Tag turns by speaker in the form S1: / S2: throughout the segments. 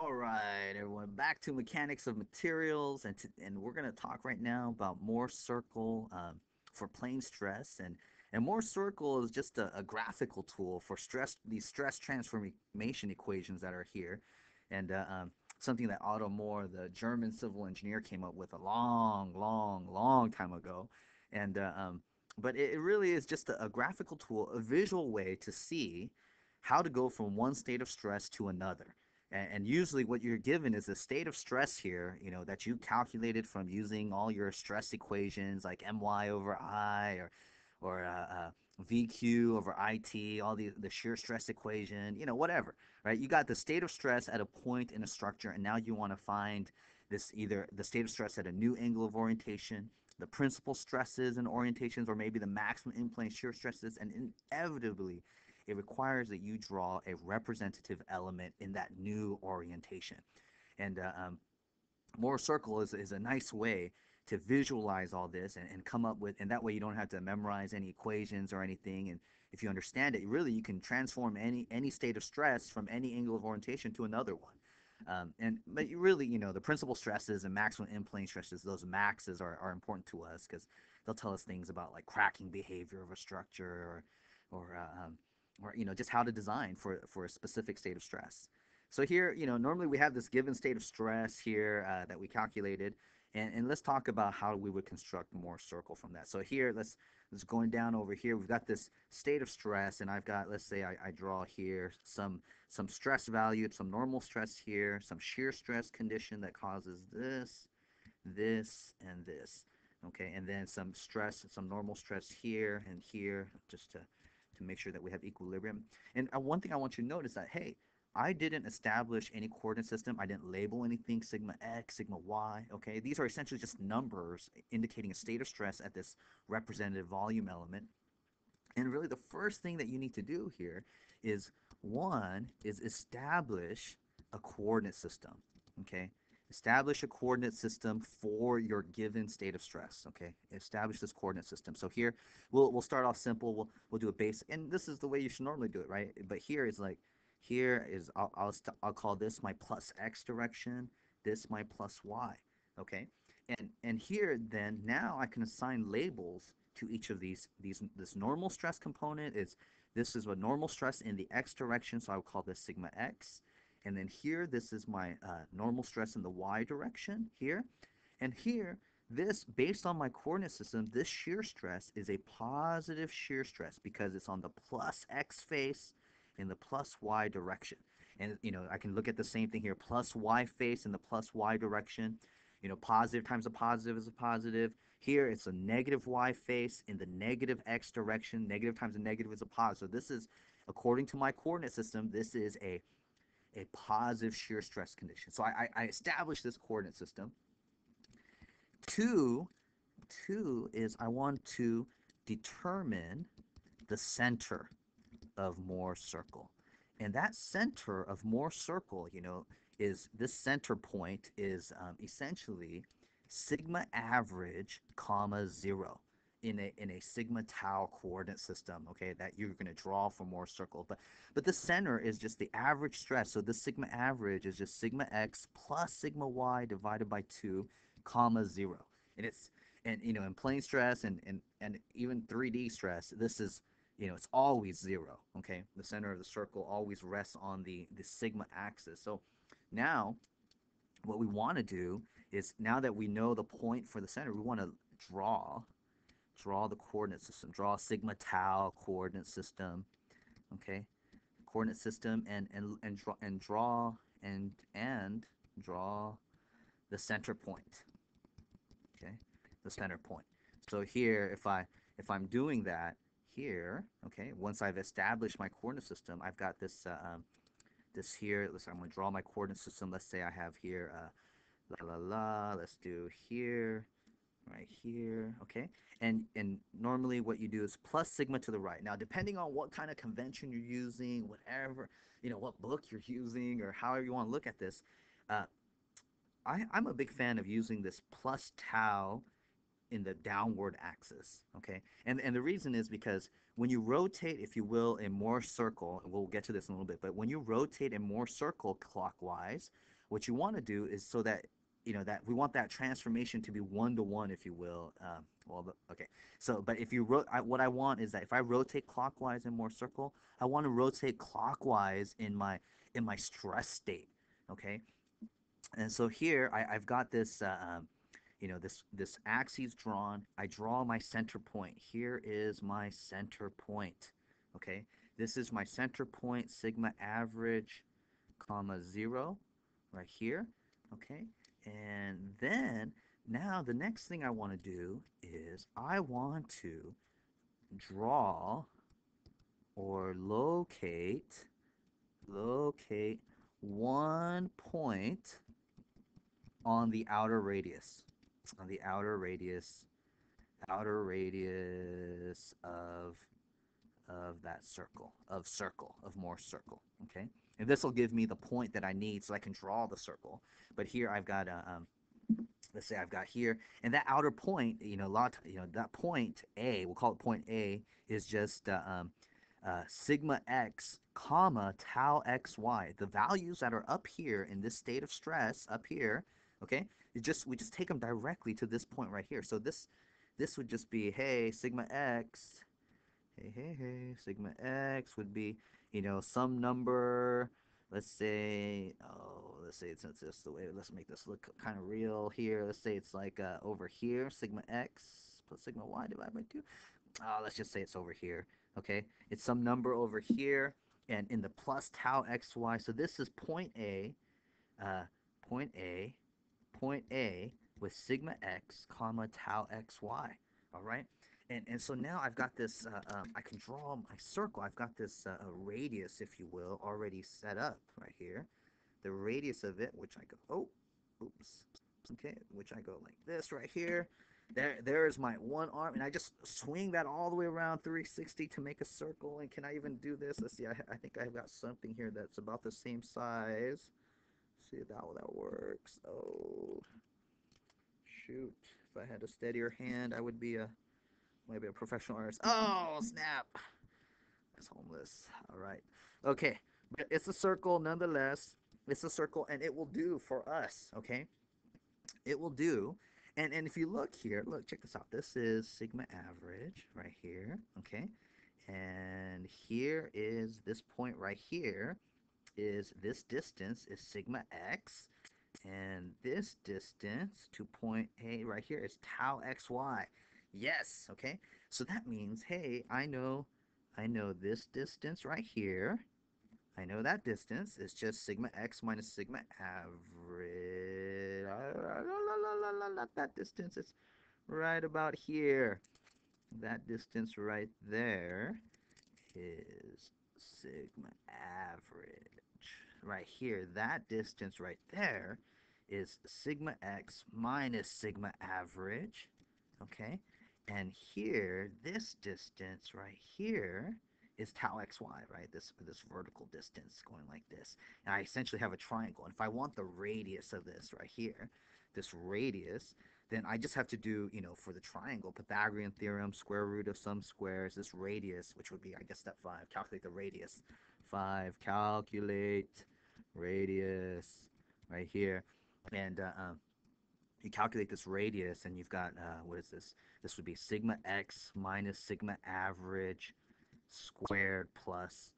S1: All right, everyone, back to mechanics of materials, and to, and we're going to talk right now about Mohr circle um, for plane stress, and and Mohr circle is just a, a, graphical tool for stress these stress transformation equations that are here, and uh, um, something that Otto Mohr, the German civil engineer, came up with a long, long, long time ago, and uh, um, but it, it really is just a, a graphical tool, a visual way to see how to go from one state of stress to another and, and usually what you're given is a state of stress here, you know, that you calculated from using all your stress equations like my over i or or uh, uh, VQ over IT, all the the shear stress equation, you know, whatever, right? You got the state of stress at a point in a structure, and now you want to find this either the state of stress at a new angle of orientation, the principal stresses and orientations, or maybe the maximum in-plane shear stresses, and inevitably it requires that you draw a representative element in that new orientation. And uh, um, circle is, is a nice way to visualize all this and, and come up with, and that way you don't have to memorize any equations or anything. And if you understand it, really you can transform any any state of stress from any angle of orientation to another one. Um, and but you really, you know, the principal stresses and maximum in-plane stresses, those maxes are, are important to us because they'll tell us things about like cracking behavior of a structure or or uh, um, or you know just how to design for for a specific state of stress. So here, you know, normally we have this given state of stress here uh, that we calculated, and, and let's talk about how we would construct Mohr circle from that. So here, let's let's going down over here. We've got this state of stress, and I've got, let's say I, I draw here some some stress value, some normal stress here, some shear stress condition that causes this, this, and this. Okay, and then some stress, some normal stress here and here, just to to make sure that we have equilibrium. And uh, one thing I want you to notice that, hey, I didn't establish any coordinate system. I didn't label anything, sigma x, sigma y, okay? These are essentially just numbers indicating a state of stress at this representative volume element. And really the first thing that you need to do here is, one, is establish a coordinate system, okay? Establish a coordinate system for your given state of stress. Okay, establish this coordinate system. So here, we'll we'll start off simple. We'll we'll do a base, and this is the way you should normally do it, right? But here is like, here is I'll I'll, i I'll call this my plus x direction, this my plus y. Okay, and and here then now I can assign labels to each of these these this normal stress component is this is a normal stress in the x direction, so I will call this sigma x. And then here, this is my uh, normal stress in the y direction here. And here, this, based on my coordinate system, this shear stress is a positive shear stress because it's on the plus x face in the plus y direction. And, you know, I can look at the same thing here, plus y face in the plus y direction. You know, positive times a positive is a positive. Here, it's a negative y face in the negative x direction. Negative times a negative is a positive. So this is, according to my coordinate system, this is a a positive shear stress condition. So I, I established this coordinate system. Two, two is I want to determine the center of Mohr circle. And that center of Mohr circle, you know, is this center point is um, essentially sigma average comma zero in a in a sigma tau coordinate system okay that you're going to draw for Mohr circle but but the center is just the average stress. So the sigma average is just sigma x plus sigma y divided by 2 comma 0 and it's and you know in plane stress and and and even 3d stress this is you know it's always 0 okay? The center of the circle always rests on the the sigma axis. So now what we want to do is now that we know the point for the center we want to draw draw the coordinate system. Draw sigma tau coordinate system. Okay, coordinate system and and and draw and draw and and draw the center point. Okay, the center point. So here, if I if I'm doing that here, okay, once I've established my coordinate system, I've got this uh, um, this here. Let's I'm going to draw my coordinate system. Let's say I have here uh, la la la. Let's do here right here, okay? And, and normally what you do is plus sigma to the right. Now, depending on what kind of convention you're using, whatever, you know, what book you're using or however you want to look at this, uh, I, I'm a big fan of using this plus tau in the downward axis, okay? And, and the reason is because when you rotate, if you will, a Mohr circle, and we'll get to this in a little bit, but when you rotate a Mohr circle clockwise, what you want to do is so that you know that we want that transformation to be one to one, if you will. Um, well, okay. So, but if you ro- I, what I want is that if I rotate clockwise in Mohr circle, I want to rotate clockwise in my in my stress state. Okay. And so here I, I've got this. Uh, um, you know this this axis drawn i draw my center point here is my center point okay this is my center point sigma average comma zero right here okay and then now the next thing i want to do is i want to draw or locate locate one point on the outer radius on the outer radius outer radius of that circle of circle of Mohr circle okay? And this will give me the point that I need so I can draw the circle. But here I've got a um, let's say I've got here and that outer point you know a lot you know that point A we'll call it point A is just uh, um, uh, sigma x comma tau xy. The values that are up here in this state of stress up here okay you just we just take them directly to this point right here. So this this would just be hey sigma x hey hey hey sigma x would be you know some number let's say oh let's say it's, it's just the way let's make this look kind of real here let's say it's like uh, over here sigma x plus sigma y divided by 2 oh let's just say it's over here okay it's some number over here and in the plus tau xy so this is point a uh, point a point A with sigma x comma tau xy. All right. And, and so now I've got this, uh, um, I can draw my circle. I've got this uh, radius, if you will, already set up right here. The radius of it, which I go, oh, oops, okay, which I go like this right here. There, there is my one arm, and I just swing that all the way around 360 to make a circle. And can I even do this? Let's see, I, I think I've got something here that's about the same size see if that that works. Oh, shoot! If I had a steadier hand, I would be a maybe a professional artist. Oh, snap! It's homeless. All right. Okay, but it's a circle nonetheless. It's a circle, and it will do for us. Okay, it will do. And and if you look here, look, check this out. This is sigma average right here. Okay, and here is this point right here is this distance is sigma x, and this distance to point A right here is tau xy. Yes, okay? So that means, hey, I know, I know this distance right here. I know that distance is just sigma x minus sigma average. That distance is right about here. That distance right there is sigma average right here, that distance right there is sigma x minus sigma average, okay? And here, this distance right here is tau xy, right? This, this vertical distance going like this. And I essentially have a triangle. And if I want the radius of this right here, this radius, then I just have to do, you know, for the triangle, Pythagorean theorem, square root of sum squares, this radius, which would be, I guess, step five, calculate the radius. Five, calculate radius right here. And uh, um, you calculate this radius and you've got, uh, what is this? This would be sigma x minus sigma average squared plus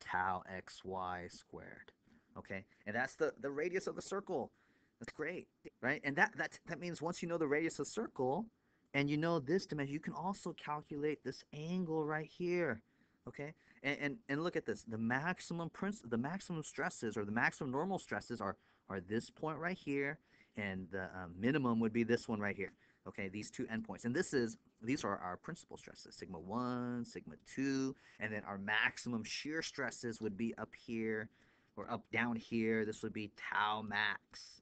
S1: tau xy squared. Okay, and that's the, the radius of the circle. That's great, right? And that, that, that means once you know the radius of the circle and you know this dimension, you can also calculate this angle right here. Okay, and, and, and look at this. The maximum princ- the maximum stresses or the maximum normal stresses are, are this point right here, and the um, minimum would be this one right here. Okay, these two endpoints. And this is these are our principal stresses, sigma 1, sigma 2, and then our maximum shear stresses would be up here or up down here. This would be tau max.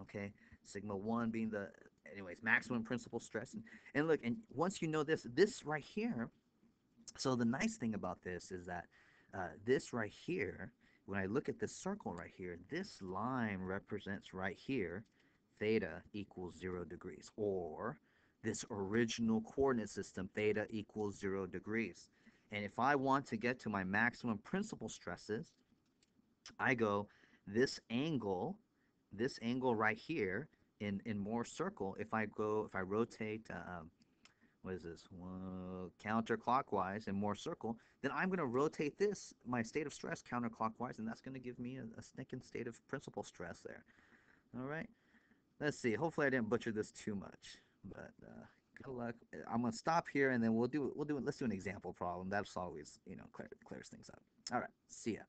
S1: Okay, sigma 1 being the anyways, maximum principal stress. And, and look, and once you know this, this right here so the nice thing about this is that uh, this right here, when I look at this circle right here, this line represents right here theta equals zero degrees, or this original coordinate system theta equals zero degrees. And if I want to get to my maximum principal stresses, I go this angle, this angle right here in, in Mohr circle, if I go, if I rotate, um, what is this, Whoa, counterclockwise in Mohr circle, then I'm going to rotate this, my state of stress counterclockwise, and that's going to give me a, a state of principal stress there. All right, let's see. Hopefully I didn't butcher this too much, but uh, good luck. I'm to stop here, and then we'll do, we'll do, let's do an example problem. That's always, you know, clear, clears things up. All right, see ya.